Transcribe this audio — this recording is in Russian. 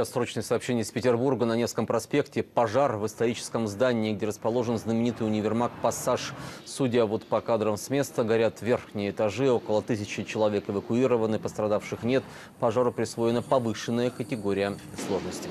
Сейчас срочное сообщение из Петербурга на Невском проспекте. Пожар в историческом здании, где расположен знаменитый универмаг «Пассаж». Судя вот по кадрам с места, горят верхние этажи. Около тысячи человек эвакуированы, пострадавших нет. Пожару присвоена повышенная категория сложности.